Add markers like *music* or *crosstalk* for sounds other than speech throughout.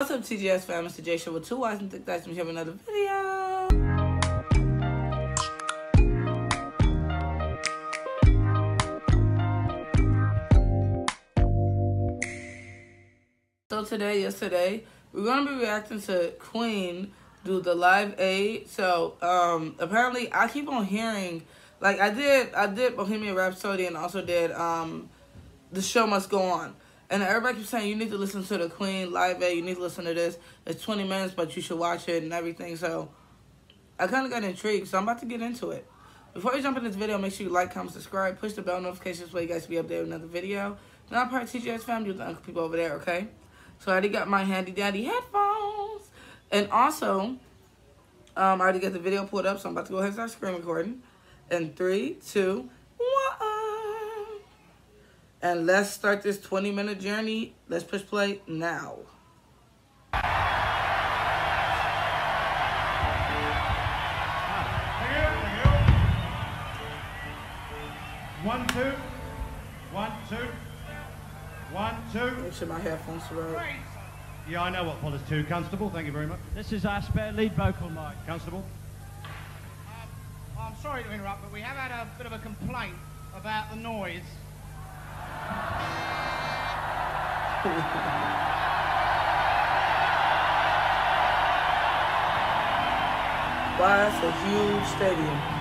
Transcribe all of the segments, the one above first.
What's up, TGS fam? It's the Jayy Show with two wives and thick thighs. We have another video. So today, yesterday, we're gonna be reacting to Queen do the Live Aid. So um, apparently, I keep on hearing, like I did, I did Bohemian Rhapsody and also did um, the show must go on. And everybody keeps saying you need to listen to the Queen Live Aid. You need to listen to this. It's 20 minutes, but you should watch it and everything. So I kind of got intrigued. So I'm about to get into it. Before you jump in this video, make sure you like, comment, subscribe, push the bell notifications so you guys to be updated with another video. Now I'm part of TGS family with the uncle people over there, okay? So I already got my handy dandy headphones. And also, um, I already got the video pulled up, so I'm about to go ahead and start screen recording. In three, two. And let's start this 20 minute journey. Let's push play now. One, two. One, two. One, two. Make sure my headphones are right. Yeah, I know what follows two, Constable. Thank you very much. This is our spare lead vocal mic. Constable. Um, I'm sorry to interrupt, but we have had a bit of a complaint about the noise. Wow, that's a huge stadium.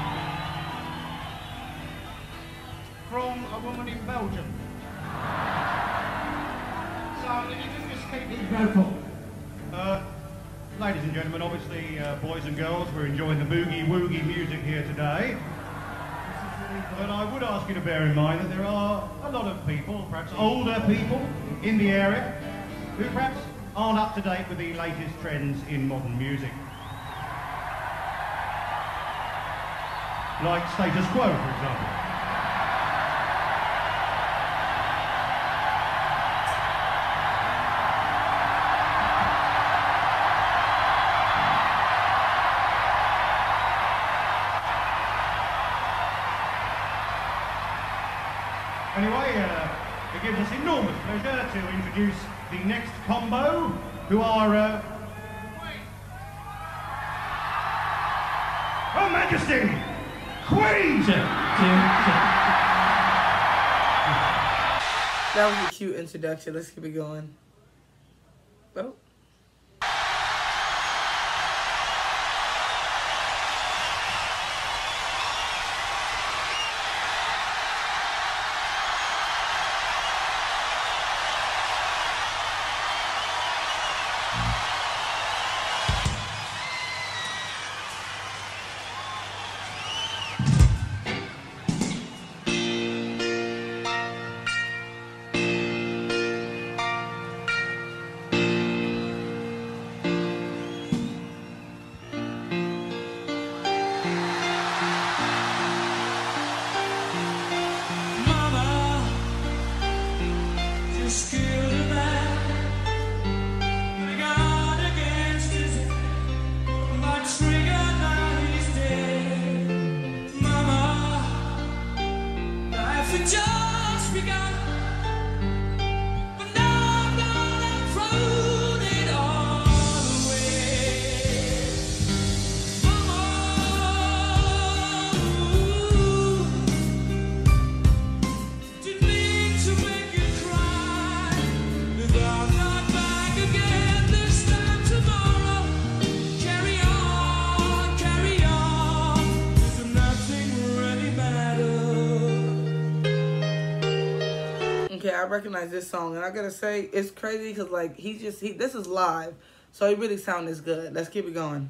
from a woman in Belgium. So if you could just keep it vocal. Uh, ladies and gentlemen, obviously, uh, boys and girls, we're enjoying the boogie woogie music here today. But I would ask you to bear in mind that there are a lot of people, perhaps older people, in the area who perhaps aren't up to date with the latest trends in modern music. Like status quo, for example. Who are uh, Her Majesty, Queen! That was a cute introduction. Let's keep it going. Oh. Recognize this song, and I gotta say, it's crazy because like he just he this is live, so he really sound this good. Let's keep it going.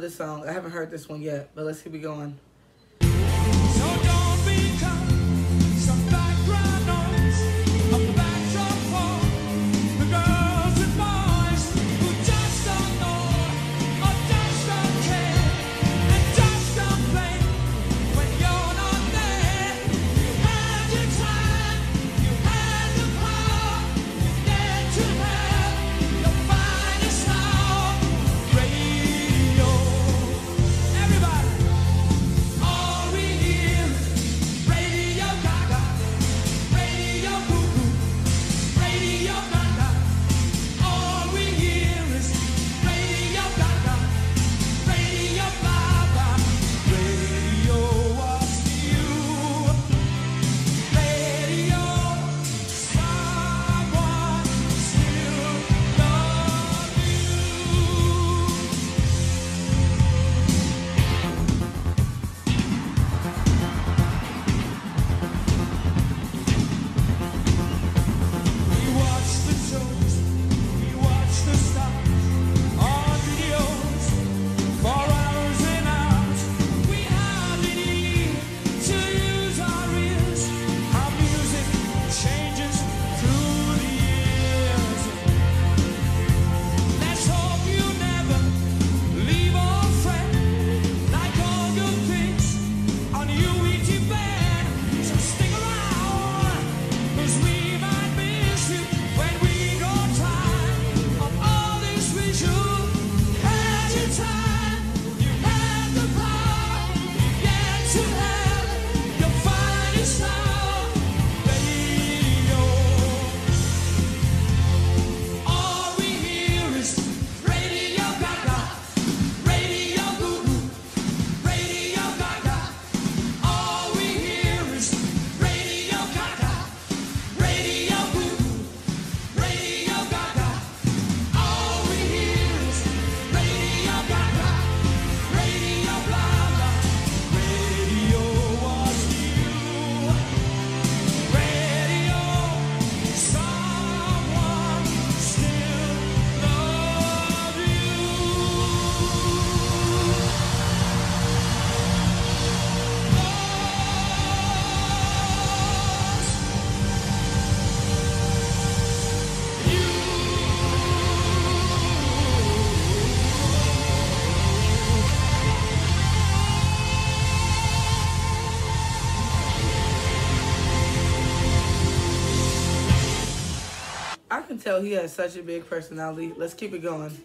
this song. I haven't heard this one yet, but let's keep it going. So tell he has such a big personality. Let's keep it going.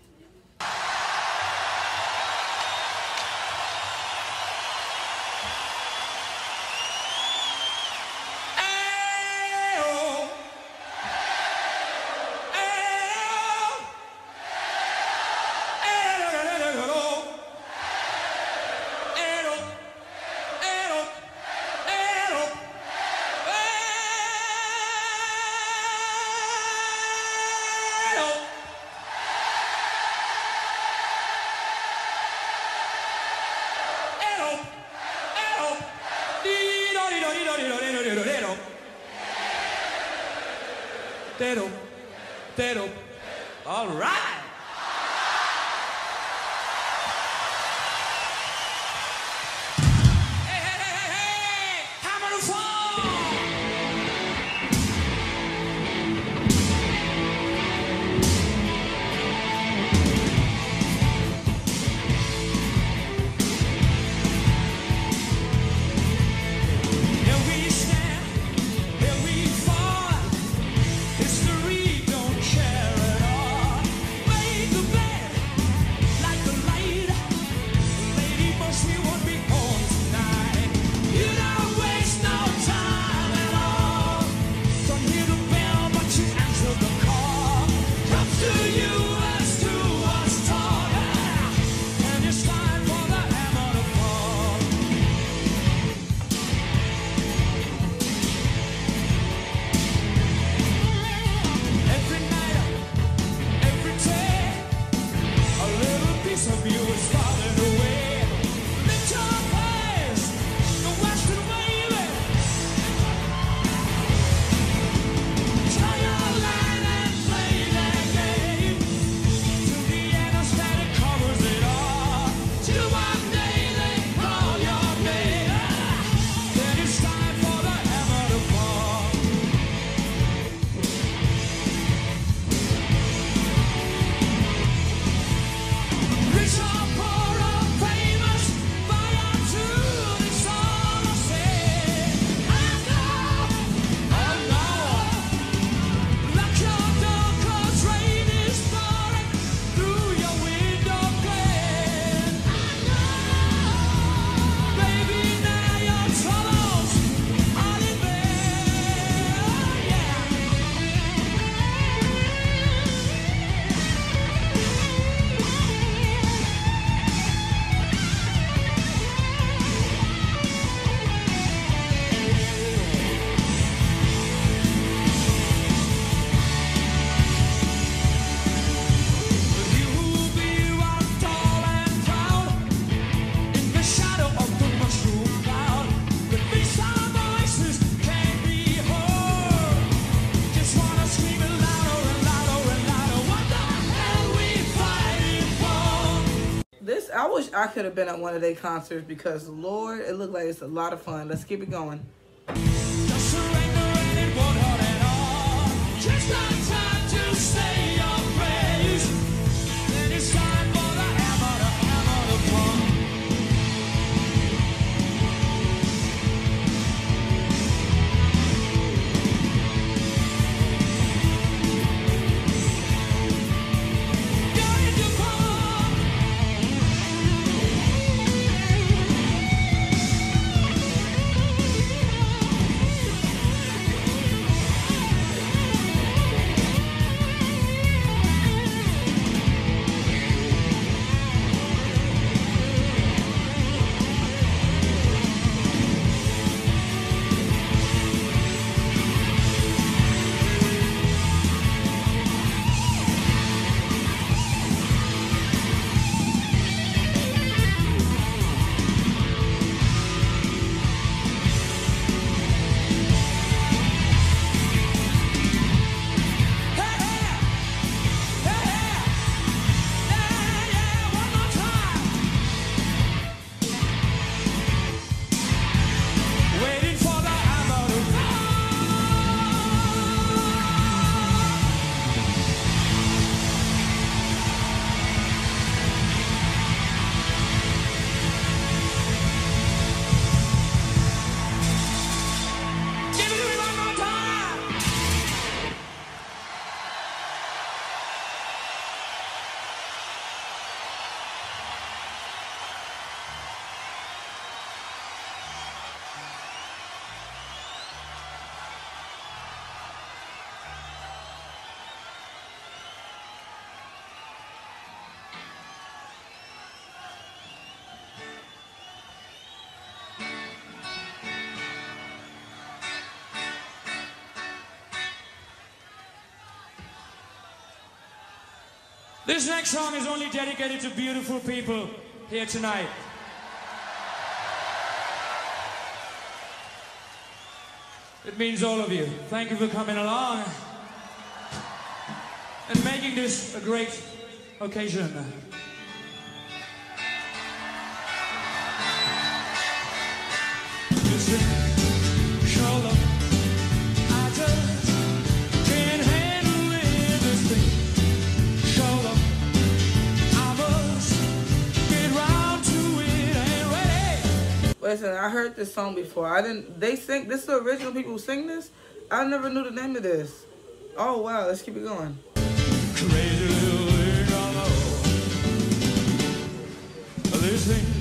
could have been at one of their concerts because, Lord, it looked like it's a lot of fun. Let's keep it going. Just This next song is only dedicated to beautiful people here tonight. It means all of you. Thank you for coming along and making this a great occasion. Listen, I heard this song before. I didn't. They sing. This is the original people who sing this. I never knew the name of this. Oh wow, let's keep it going. Crazy little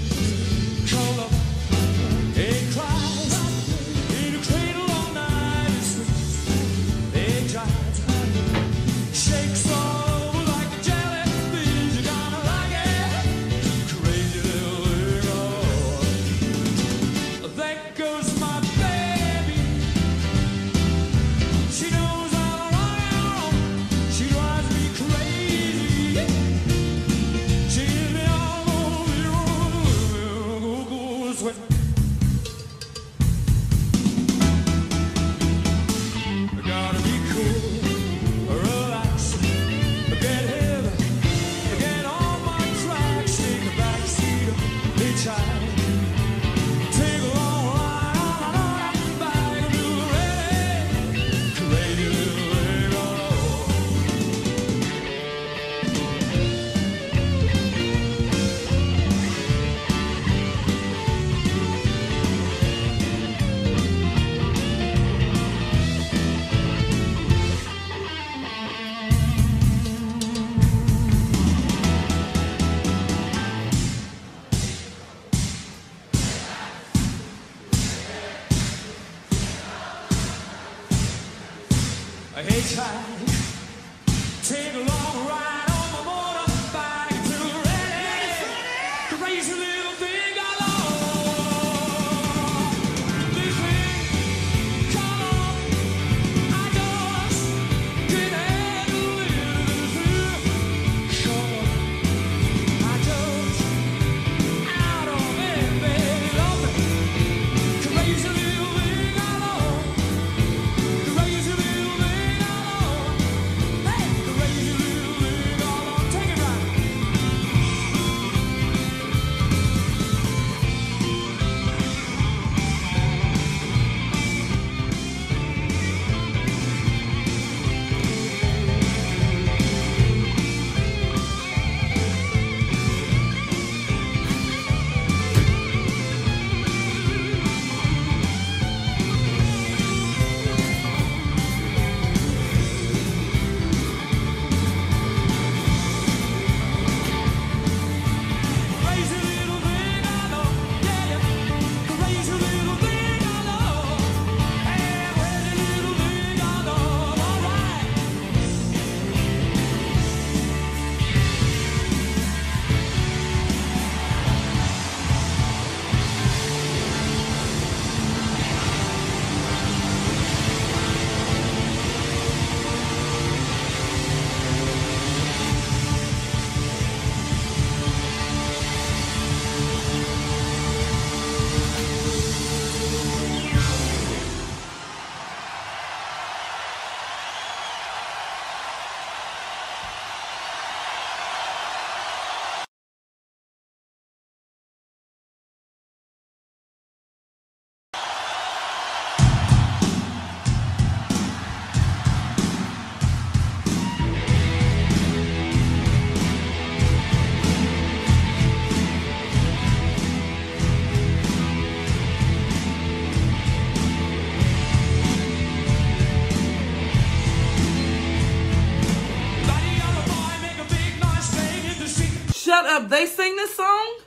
they sing this song?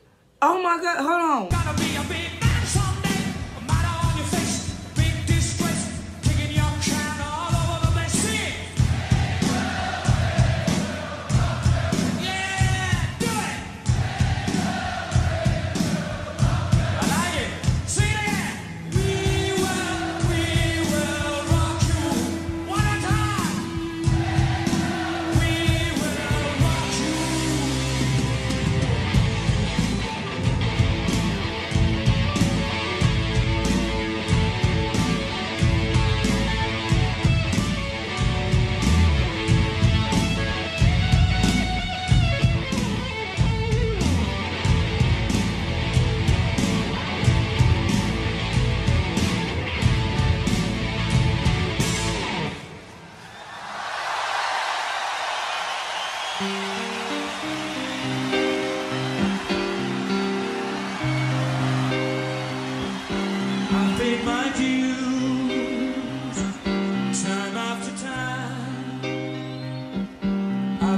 Oh my god, hold on.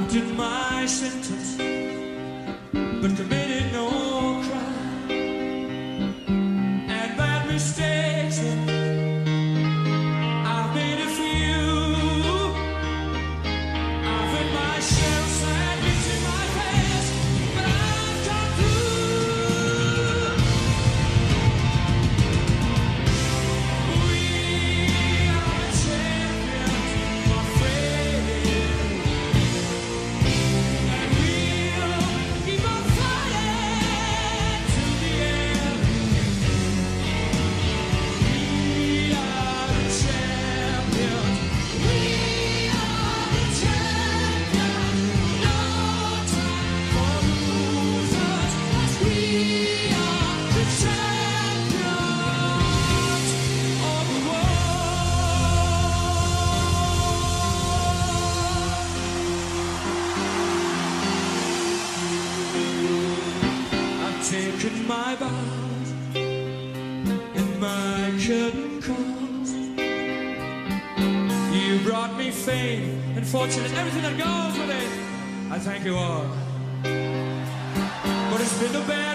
I've my sentence, but fortune and everything that goes with it. I thank you all. But it's been a bed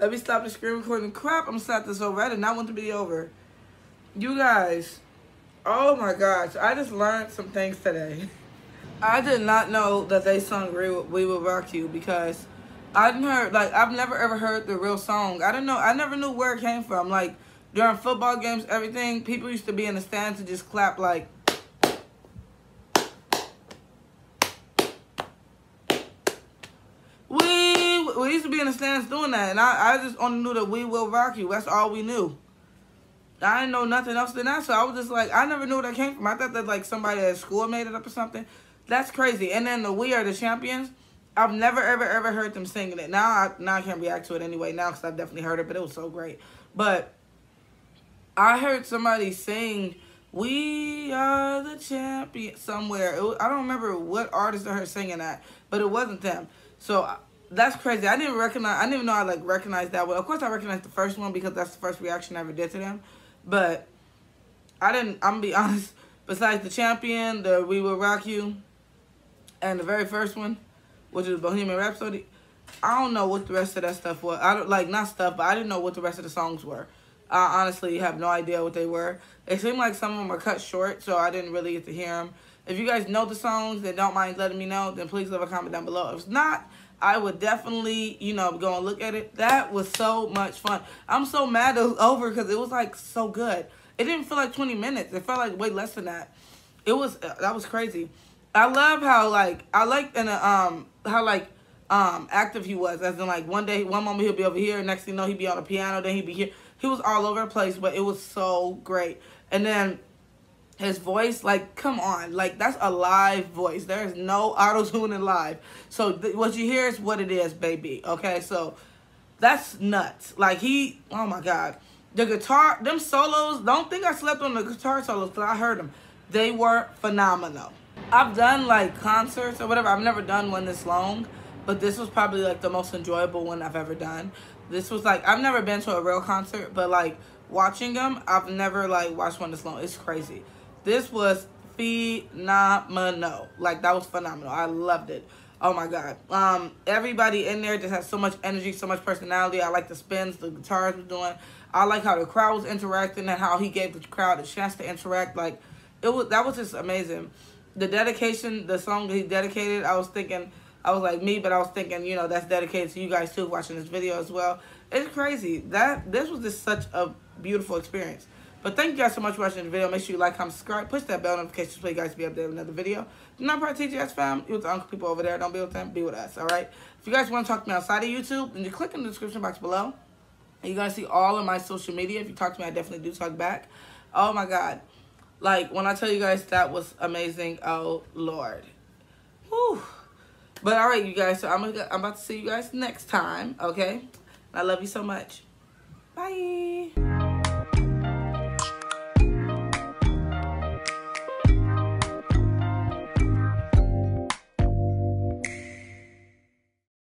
Let me stop the screen recording crap. I'm start this over. I did not want to be over. You guys, oh my gosh, I just learned some things today. *laughs* I did not know that they sung "We Will, we Will Rock You" because I didn't heard like I've never ever heard the real song. I didn't know. I never knew where it came from. Like during football games, everything, people used to be in the stands and just clap like. Used to be in the stands doing that, and I, I just only knew that we will rock you. That's all we knew. I didn't know nothing else than that, so I was just like, I never knew where that came from. I thought that like somebody at school made it up or something. That's crazy. And then the We Are the Champions. I've never ever ever heard them singing it. Now I now I can't react to it anyway now because I've definitely heard it, but it was so great. But I heard somebody sing "We Are the Champions" somewhere. Was, I don't remember what artist I heard singing that, but it wasn't them. So that's crazy. I didn't recognize. I didn't even know I like recognized that one. Of course, I recognized the first one because that's the first reaction I ever did to them. But I didn't. I'm gonna be *laughs* honest. Besides the champion, the "We Will Rock You," and the very first one, which is Bohemian Rhapsody, I don't know what the rest of that stuff was. I don't like not stuff, but I didn't know what the rest of the songs were. I honestly have no idea what they were. It seemed like some of them were cut short, so I didn't really get to hear them. If you guys know the songs and don't mind letting me know, then please leave a comment down below. If not, I would definitely, you know, go and look at it. That was so much fun. I'm so mad it was over because it was like so good. It didn't feel like 20 minutes. It felt like way less than that. It was uh, that was crazy. I love how like I like in a, um how like um active he was. As in like one day, one moment he'll be over here, next thing you know he'd be on the piano, then he'd be here. He was all over the place, but it was so great. And then his voice, like, come on, like that's a live voice. There is no *laughs* auto tuning live. So what you hear is what it is, baby. Okay, so that's nuts. Like he, oh my god, the guitar, them solos. Don't think I slept on the guitar solos, but I heard them. They were phenomenal. I've done like concerts or whatever. I've never done one this long, but this was probably like the most enjoyable one I've ever done. This was like I've never been to a real concert, but like watching them, I've never like watched one this long. It's crazy. This was phenomenal. Like that was phenomenal. I loved it. Oh my god. Um, everybody in there just has so much energy, so much personality. I like the spins the guitars were doing. I like how the crowd was interacting and how he gave the crowd a chance to interact. Like it was that was just amazing. The dedication, the song he dedicated, I was thinking I was like me, but I was thinking, you know, that's dedicated to you guys too watching this video as well. It's crazy. That this was just such a beautiful experience. But thank you guys so much for watching the video. Make sure you like, comment, subscribe. Push that bell notification so you guys be updated with another video. Do not part of TGS fam. You with the uncle people over there. Don't be with them. Be with us, all right? If you guys want to talk to me outside of YouTube, then you click in the description box below. And you're going to see all of my social media. If you talk to me, I definitely do talk back. Oh, my God. Like, when I tell you guys that was amazing, oh, Lord. Whew. But, all right, you guys. So, I'm, gonna, I'm about to see you guys next time, okay? I love you so much. Bye.